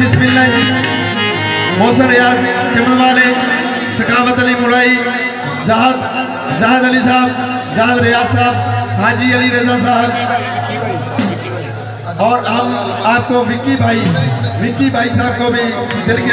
बिस्मिल्लाह। मोहसन रियाज, चमन वाले सकावत अली मुराई, जहाद जहाद अली साहब, जहाद रियाज साहब, हाजी अली रजा साहब। और हम आपको विक्की भाई विक्की भाई साहब को भी दिल के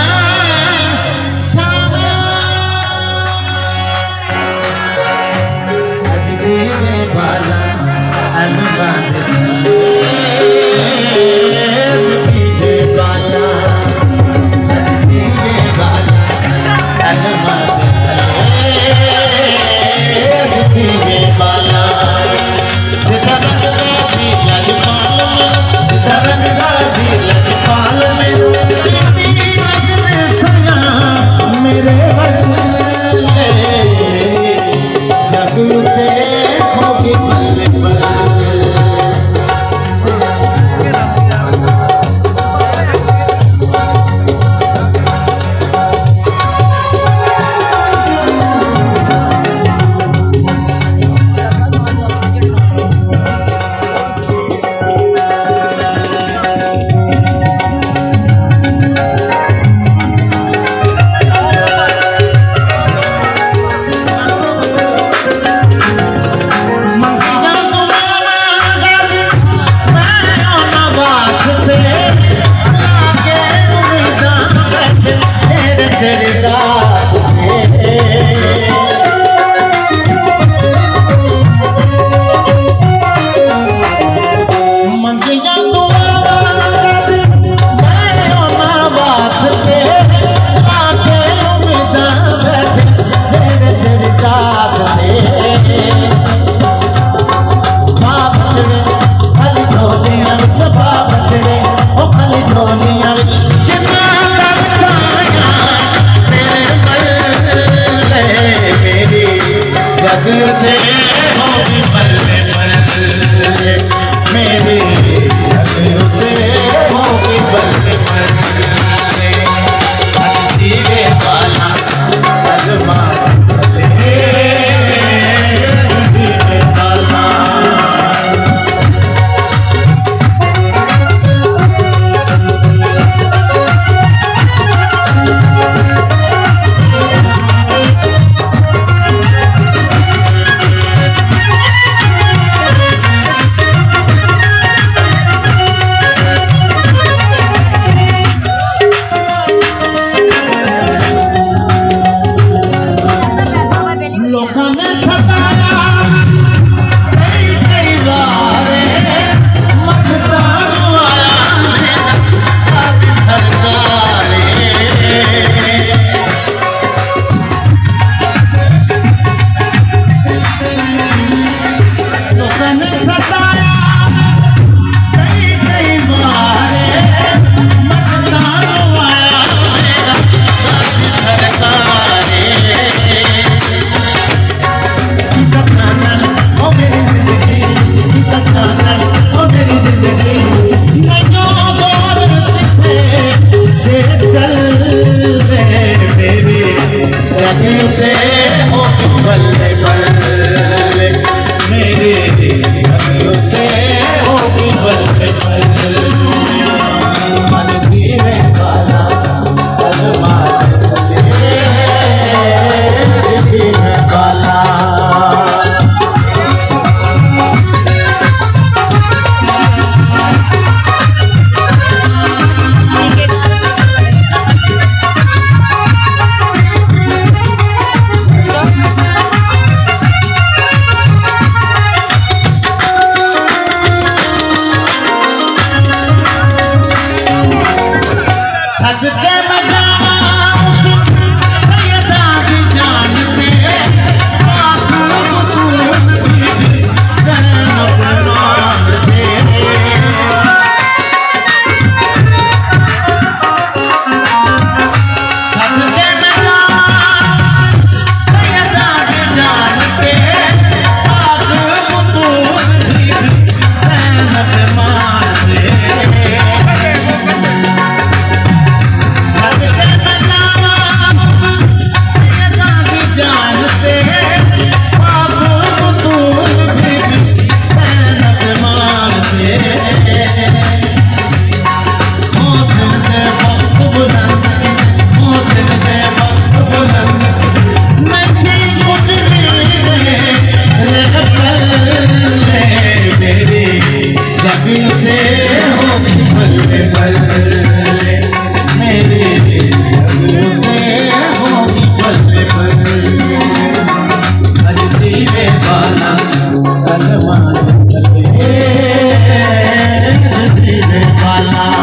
la